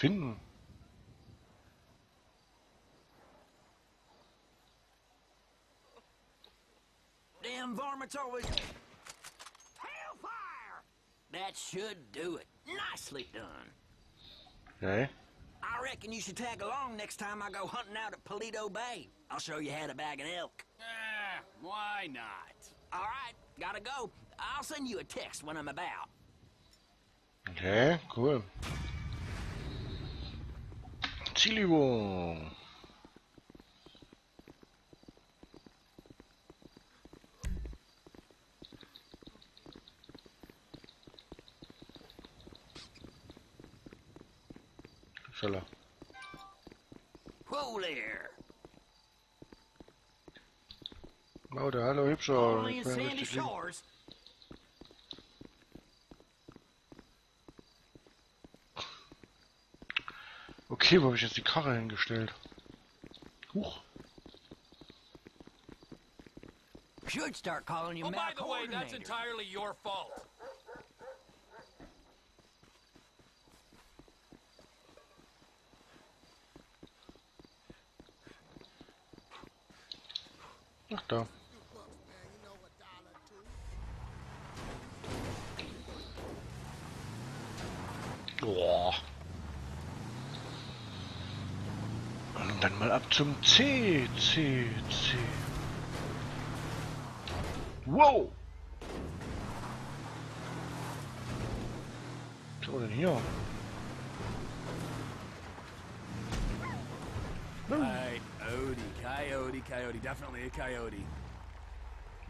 finden? Damn varmints always... Hellfire! That should do it. Nicely done. Okay. I reckon you should tag along next time I go hunting out at Paleto Bay. I'll show you how to bag an elk. Ah, why not? All right, gotta go. I'll send you a text when I'm about. Okay, cool. Zielübung. Schneller. Whoa there. Maude, hallo Hübscher. Ich bin Okay, wo habe ich jetzt die Karre hingestellt? Huch. Should start calling you Oh, by the way, that's entirely your fault. Und dann mal ab zum C, C, C. Wow! Wir denn hier? Coyote, coyote, coyote. Definitely a coyote.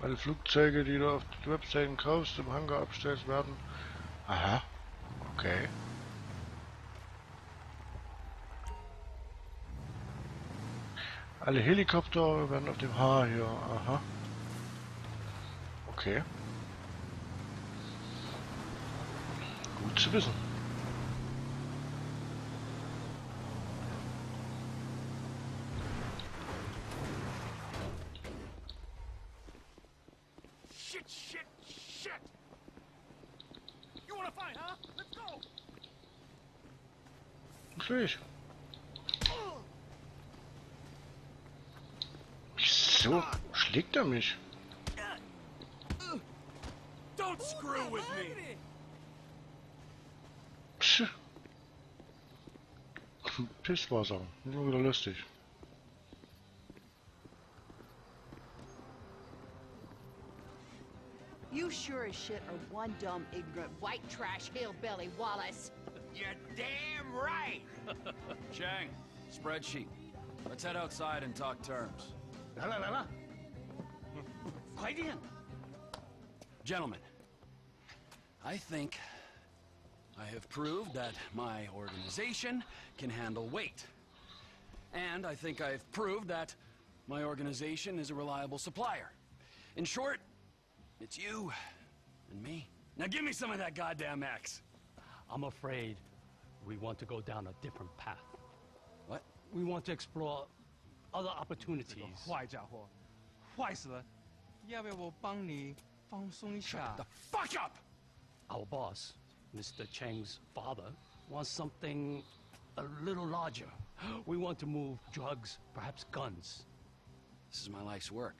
Alle Flugzeuge, die du auf den Webseiten kaufst, im Hangar abstellst, werden... Aha. Okay. Alle Helikopter werden auf dem H hier. Aha. Okay. Gut zu wissen. Shit, shit, shit! You wanna fight, huh? Let's go! Natürlich. Wieso schlägt er mich? Don't screw with me! Psch. Pisswasser. Nur wieder lustig. You sure as shit are one dumb, ignorant, white trash hillbilly, Wallace. You're damn right. Chang, spreadsheet. Let's head outside and talk terms. 来了来了，快点！ Gentlemen, I think I have proved that my organization can handle weight. And I think I've proved that my organization is a reliable supplier. In short, it's you and me. Now give me some of that goddamn X. I'm afraid we want to go down a different path. What? We want to explore other opportunities. 坏家伙，坏死了！要不要我帮你放松一下 The？fuck up! Our boss, Mr. Cheng's father, wants something a little larger. We want to move drugs, perhaps guns. This is my life's work.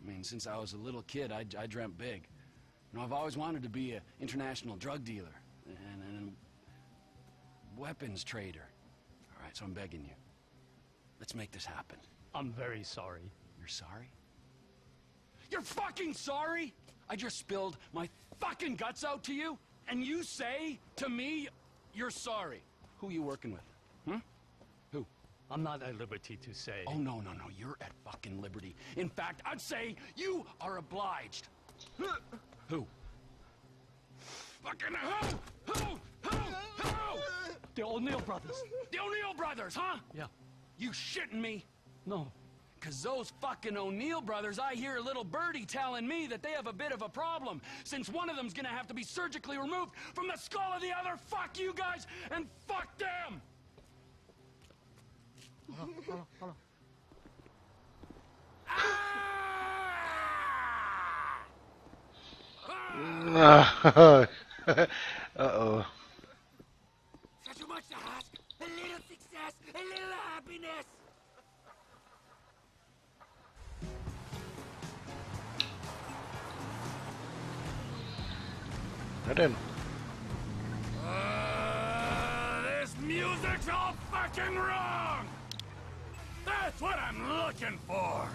I mean, since I was a little kid, I, I dreamt big. You know, I've always wanted to be an international drug dealer and, and a weapons trader. All right, so I'm begging you. Let's make this happen. I'm very sorry. You're sorry? You're fucking sorry? I just spilled my fucking guts out to you, and you say to me you're sorry. Who you working with? Hmm? Who? I'm not at liberty to say. Oh, no, no, no. You're at fucking liberty. In fact, I'd say you are obliged. Who? Fucking who? Who? Who? Who? The O'Neil brothers. The O'Neil brothers, huh? Yeah. You shitting me? No. Cause those fucking O'Neil brothers, I hear a little birdie telling me that they have a bit of a problem, since one of them's gonna have to be surgically removed from the skull of the other. Fuck you guys, and fuck them! Ah! Uh oh. Na denn. Uh, this music's all fucking wrong! That's what I'm looking for!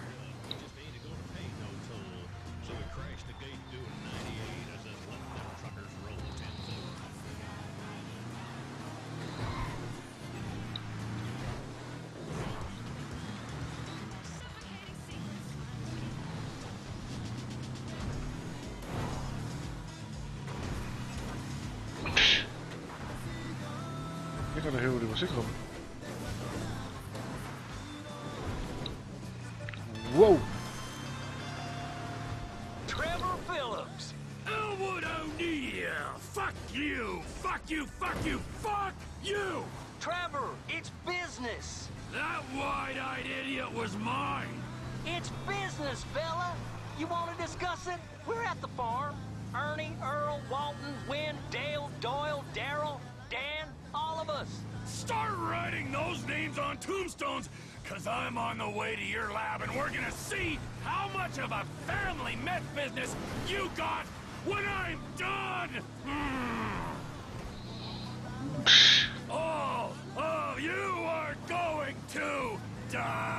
Hier kan er heel veel muziek komen. Wow! Trevor Phillips. Elwood O'Neil! Fuck you! Fuck you! Fuck you! Fuck you! Trevor, it's business. That wide-eyed idiot was mine! It's business, fella. You want to discuss it? We're at the farm. Ernie, Earl, Walton, Wynn, Dale, Doyle, Darrell, Dan, all of us. Start writing those names on tombstones, cause I'm on the way to your lab and we're gonna see how much of a family meth business you got when I'm done! All of you are going to die!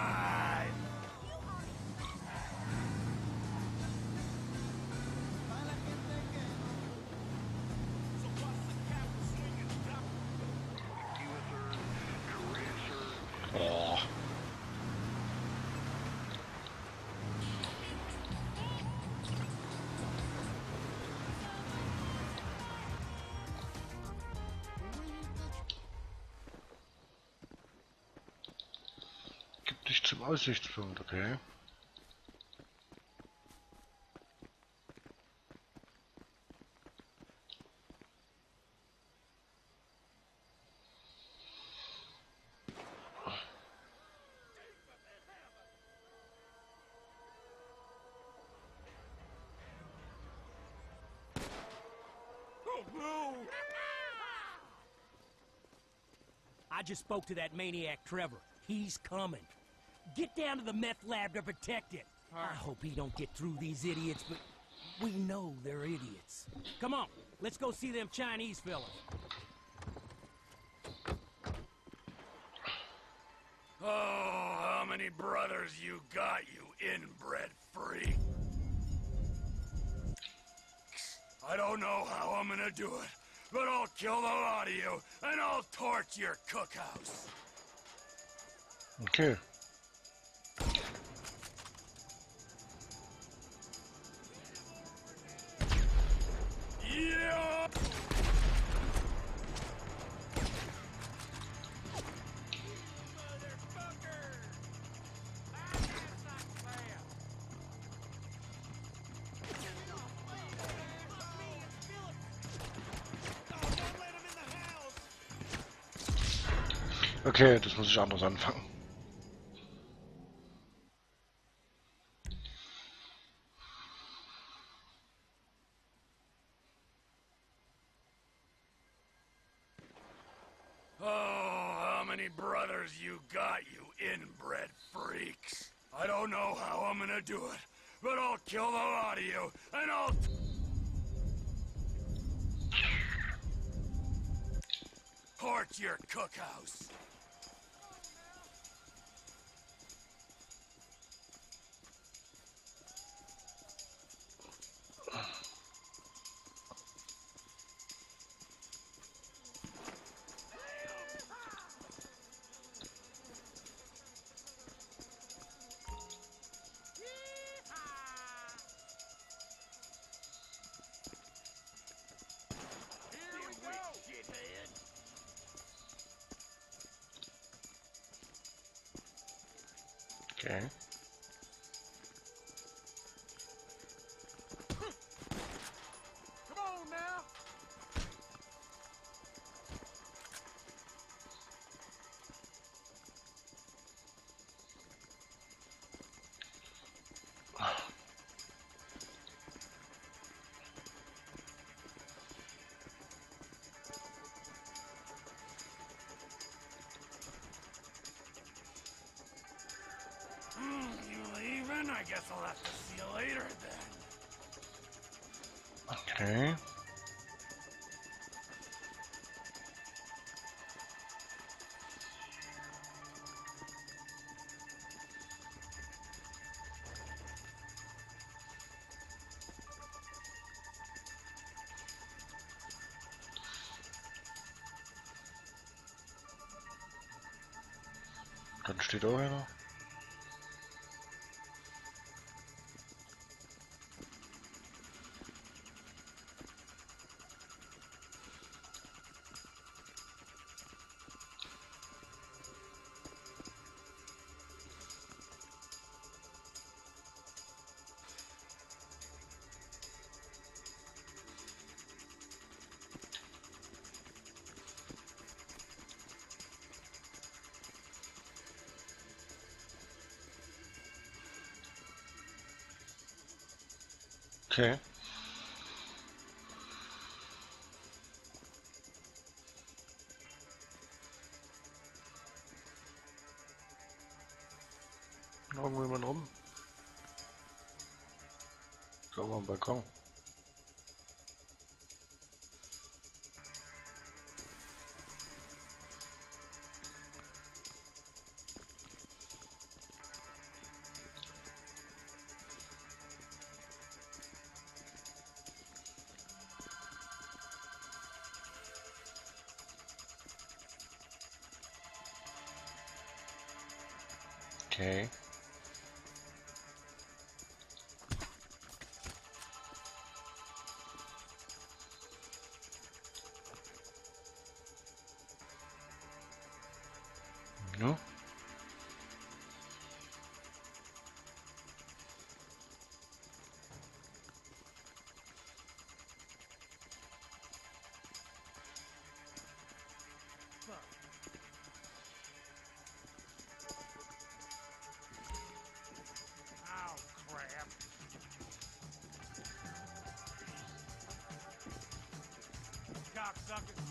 Aussichtspunkt, okay. I just spoke to that maniac Trevor. He's coming. Get down to the meth lab to protect it. I hope he don't get through these idiots, but we know they're idiots. Come on, let's go see them Chinese fellas. Oh, how many brothers you got, you inbred freak? I don't know how I'm gonna do it, but I'll kill the lot of you, and I'll torch your cookhouse. Okay. Okay, das muss ich anders anfangen. But I'll kill the lot of you, and I'll... Torch your cookhouse. Okay. I guess I'll have to see you later then. Okay. Steht auch einer. Okay. Irgendwo jemand rum. Schau mal am Balkon. Okay. Cocksucker.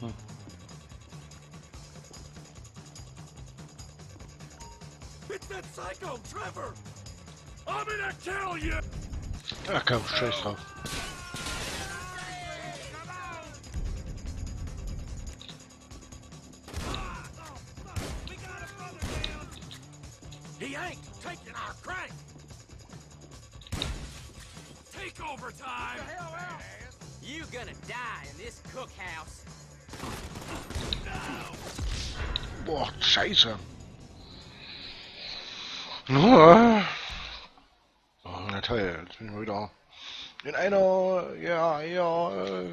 Okay. It's that psycho, Trevor! I'm gonna kill you! Ach komm, scheiß drauf. He ain't taking our crank! Take over time! You gonna die in this cookhouse. Boah, scheiße. Na toll, jetzt bin ich wieder in einer, ja, ja, äh,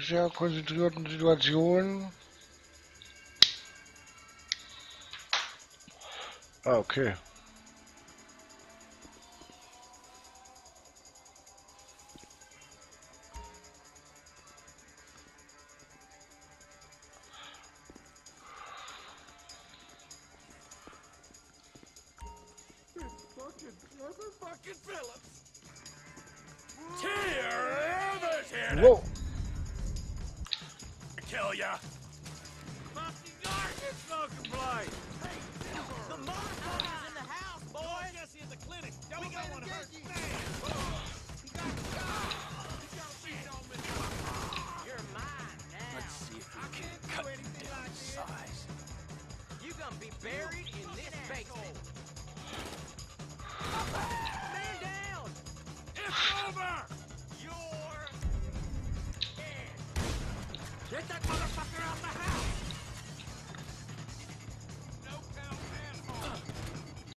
sehr konzentrierten Situation. Ah, okay. Arthur fucking Phillips. Tear Whoa. Kill ya. Busting yard is smoking. Hey, the motherfucker's in the house, boy. Jesse at the clinic. Don't we got one hurt.